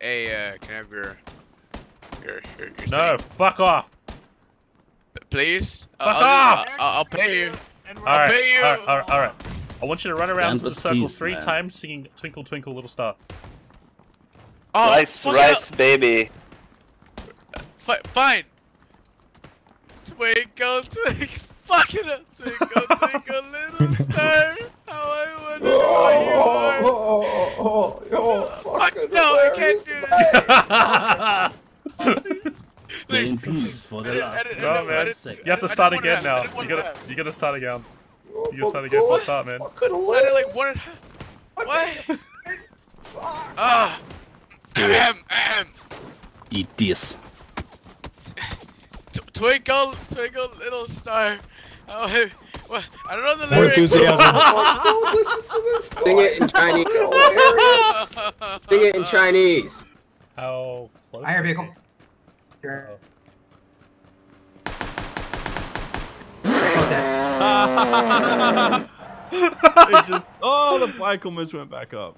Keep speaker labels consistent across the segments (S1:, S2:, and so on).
S1: Hey, uh, can I have your, your, your, your
S2: No,
S1: thing?
S2: fuck off.
S1: please?
S2: Fuck
S1: I'll,
S2: off!
S1: I'll, I'll, I'll pay you. I'll
S2: right,
S1: pay you.
S2: all right, all right, all right. I want you to run around
S3: Stand
S2: the circle
S3: peace,
S2: three
S3: man.
S2: times singing Twinkle Twinkle Little Star.
S1: Oh,
S4: rice,
S1: fuck it
S4: rice, baby.
S1: up. Fi- fine. Twinkle, twinkle, fuck it up. Twinkle, twinkle, little star. How I wonder why you are.
S5: Oh, oh, oh,
S1: Fuck, no, I can't do
S5: tonight.
S1: Please.
S3: Stay in peace for the
S1: Edit,
S3: last
S1: edit,
S2: No, man.
S1: edit.
S2: You have to start again now. You
S1: didn't
S2: gotta,
S1: wanna
S2: you gotta start again.
S5: Oh,
S2: You gotta start again from the start, man.
S5: Fucking
S1: have. I like one and a half. What?
S5: Fuck.
S1: Ah.
S3: Do it.
S1: Ahem, ahem.
S3: Eat this.
S1: Twinkle, twinkle, little star. Oh, hey, what? I don't know the
S6: More
S1: lyrics.
S6: enthusiasm.
S5: Fuck, don't listen to this.
S7: Sing it in Chinese.
S5: Hilarious.
S7: Sing it in Chinese.
S2: How close?
S6: I hear
S2: is
S6: vehicle. Here.
S2: Oh.
S8: it just oh the bike almost went back up.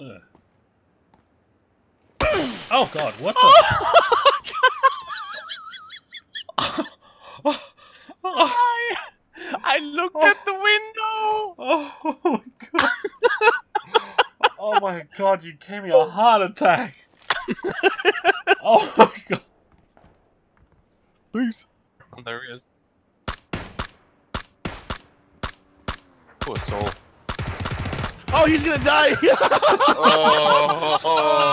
S2: Ugh. Oh god, what the?
S4: I, I looked at the window.
S2: Oh my god. Oh my god, you gave me a heart attack. Oh my god.
S8: Please.
S4: Oh, there he is. Oh, it's all.
S8: Oh, he's gonna die.
S4: Oh.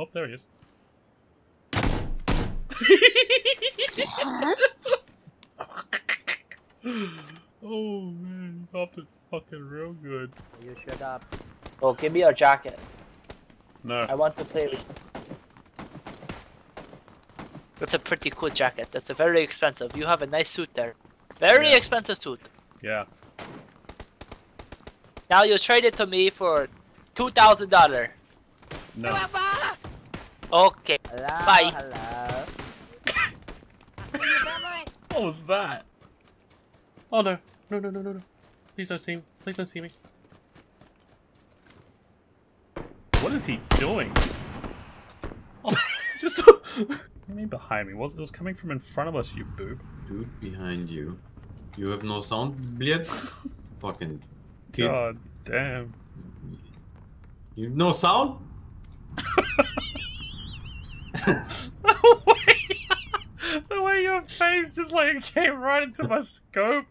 S2: Oh, there he is. oh man, you popped it fucking real good.
S9: You shut up. Oh, give me your jacket.
S2: No.
S9: I want to play with. you. That's a pretty cool jacket. That's a very expensive. You have a nice suit there. Very
S2: Yeah.
S9: expensive suit.
S2: Yeah.
S9: Now you trade it to me for two thousand dollar.
S2: No.
S9: Okay. Bye.
S2: What was that? Oh no. No, no, no, no, no. Please don't see me. Please don't see me. What is he doing? Oh, just. what do you mean behind me? Was it was coming from in front of us, you boob?
S10: Dude, behind you. You have no sound, Bliet? Fucking tit.
S2: God damn.
S10: You have no sound?
S2: the way, the way your face just like came right into my scope.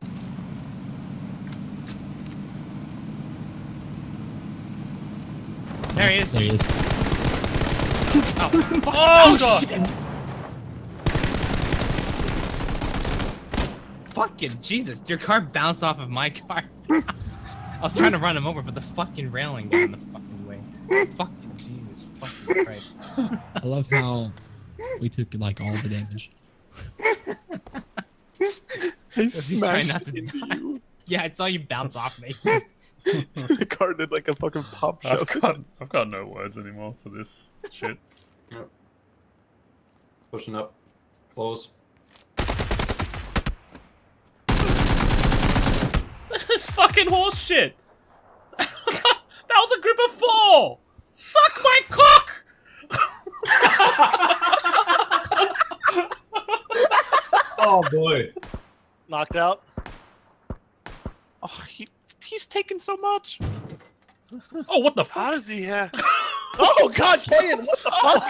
S11: There he is.
S6: There he is.
S2: Oh, god!
S11: Oh, fucking Jesus, your car bounced off of my car. I was trying to run him over, but the fucking railing got in the fucking way. Fucking Jesus, fucking Christ.
S6: I love how we took like all the damage.
S8: I
S11: Just trying
S8: smashed
S11: not to
S8: into
S11: die.
S8: you.
S11: Yeah, I saw you bounce off me.
S8: the car did like a fucking pop
S2: I've got I've got no words anymore for this shit.
S10: Pushing up. Close.
S2: this fucking horse shit. that was a group of four. Suck my cock.
S10: Oh boy.
S4: Knocked out. Oh, he he's taking so much.
S2: Oh, what the fuck?
S4: How does he have? oh God, Kayan, what the fuck?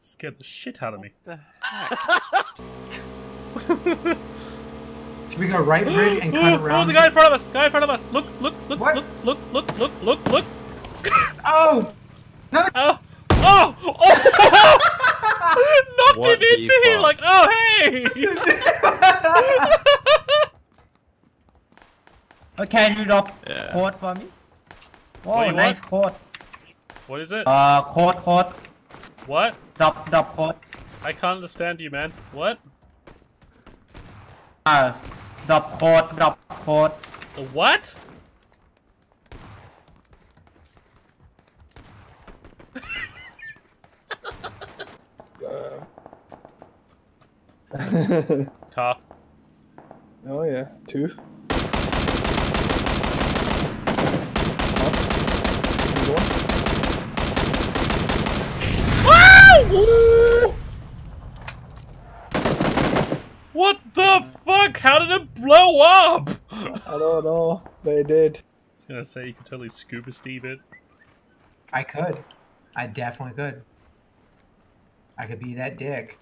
S2: Scared the shit out of me.
S4: the heck?
S6: Should we go right bridge and
S2: Ooh,
S6: cut
S2: oh,
S6: around?
S2: the guy in front of us! Guy in front of us! Look! Look! Look!
S6: What?
S2: Look! Look! Look! Look! Look! Look!
S6: Oh! Another.
S2: Oh! Oh! Oh! oh Knocked
S8: what
S2: it into him like, oh hey!
S9: okay, you drop
S8: yeah.
S9: cord for me. Oh, nice what? cord.
S2: What is it?
S9: Uh, cord, cord.
S2: What?
S9: Drop, drop cord.
S2: I can't understand you, man. What?
S12: Uh, drop cord, drop
S2: cord. What? Car.
S5: oh yeah, two.
S2: What the fuck? How did it blow up?
S5: I don't know, They did.
S2: I was gonna say you could totally scuba Steve it.
S13: I could. I definitely could. I could be that dick.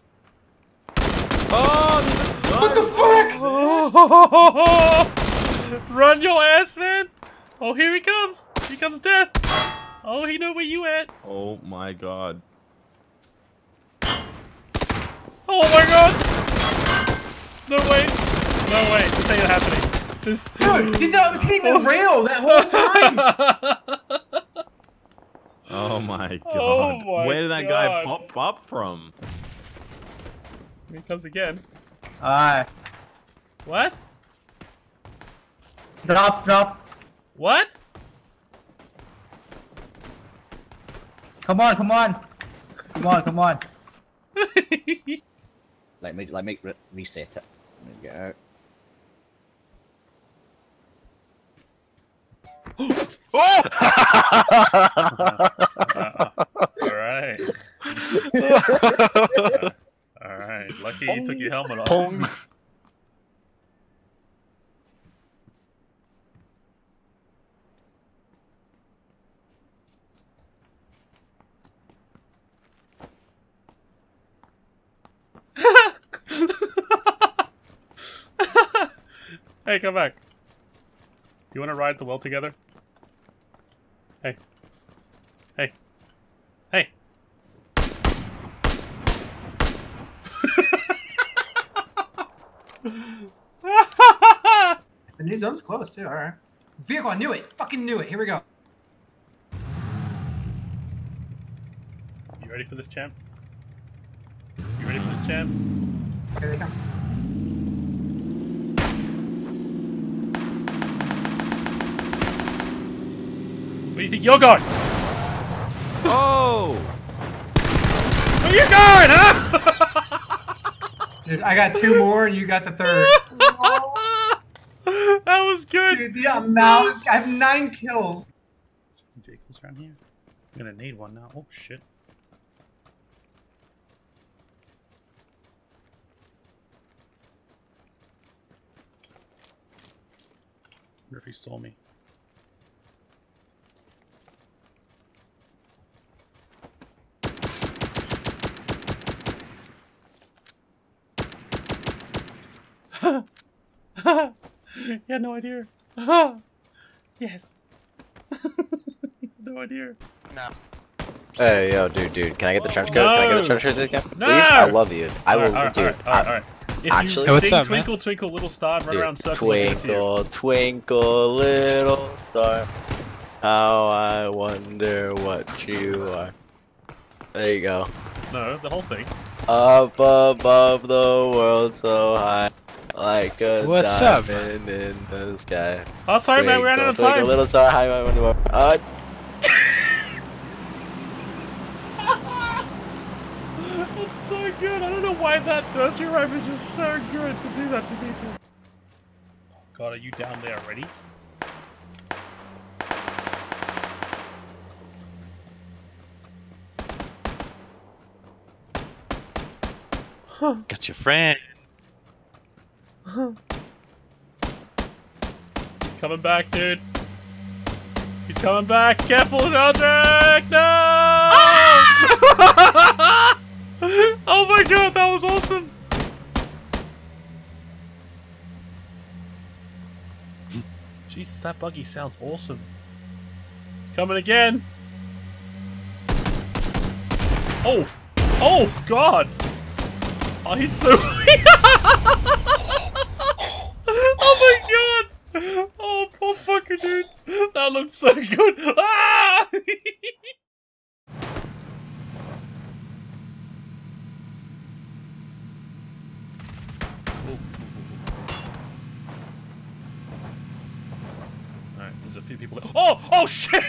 S8: Oh,
S13: What the fuck?
S2: Run your ass, man! Oh, here he comes! Here comes death! Oh, he know where you at!
S8: Oh my god.
S2: Oh my god! No way! No way! This ain't happening. This.
S13: Dude, did that I was hitting the rail that whole time.
S8: Oh my oh, god.
S2: Oh my
S8: Where did that guy
S2: God.
S8: pop up from?
S2: Here he comes again.
S12: Alright.
S2: What?
S12: Drop, drop.
S2: What?
S12: Come on, come on. Come on, come on.
S14: Let me let me re reset it. There we go. Oh!
S2: Alright. Alright. Lucky you took your helmet off.
S4: Pong.
S2: hey, come back. You want to ride the well together? Hey. Hey. Hey.
S13: The new zone's close too. All right. Vehicle, I knew it. Fucking knew it. Here we go.
S2: You ready for this, champ? You ready for this, champ?
S13: Here they come.
S2: Where do you think you're going?
S8: Oh!
S2: Where you going, huh?
S13: Dude, I got two more and you got the third.
S2: that was good.
S13: Dude, the amount. I have nine kills.
S2: Vehicles around here. I'm gonna need one now. Oh shit. wonder if he saw me. you had no idea. yes. no idea.
S15: No. Hey, yo, dude, dude, can I get the trench coat? Can I get the trench coat again?
S2: No!
S15: Please? I love you. I will,
S2: Alright,
S15: dude.
S2: alright, alright, alright. If
S15: Actually,
S2: you sing Twinkle Twinkle Little Star and run
S15: Dude,
S2: around circles, I'll give it to you.
S15: twinkle, twinkle, little star. How I wonder what you are. There you go.
S2: No, the whole thing.
S15: Up above the world so high, like a
S1: What's up,
S15: diamond in the sky.
S2: Oh, sorry, man, we ran out of
S15: Twinkle, twinkle,
S2: time.
S15: little star, how I wonder what. Uh,
S2: That's so good. I don't know why that nursery rhyme is just so good to do that to people. Oh God, are you down there already?
S4: Got your friend.
S2: He's coming back, dude. He's coming back. Careful, Celdric! No! Ah! oh my god, that was awesome. Jesus, that buggy sounds awesome. It's coming again. Oh, oh god. Oh, he's so. oh, poor fucker, dude. That looked so good. Ah! Alright, there's a few people. There. Oh! Oh, shit!